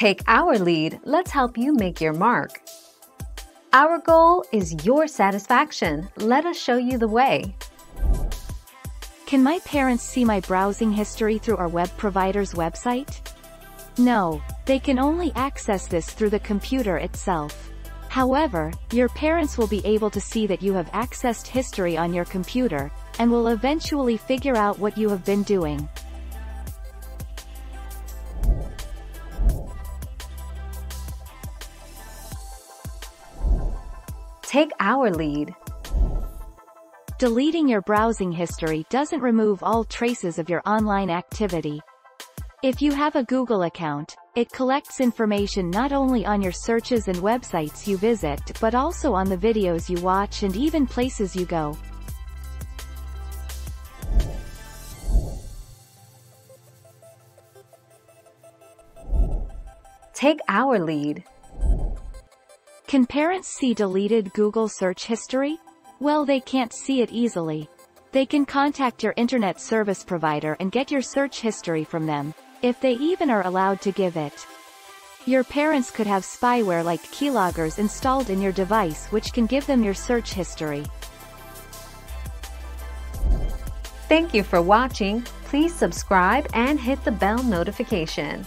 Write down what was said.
Take our lead, let's help you make your mark. Our goal is your satisfaction. Let us show you the way. Can my parents see my browsing history through our web provider's website? No, they can only access this through the computer itself. However, your parents will be able to see that you have accessed history on your computer, and will eventually figure out what you have been doing. Take our lead. Deleting your browsing history doesn't remove all traces of your online activity. If you have a Google account, it collects information not only on your searches and websites you visit but also on the videos you watch and even places you go. Take our lead. Can parents see deleted Google search history? Well they can't see it easily. They can contact your internet service provider and get your search history from them, if they even are allowed to give it. Your parents could have spyware like keyloggers installed in your device which can give them your search history. Thank you for watching. Please subscribe and hit the bell notification.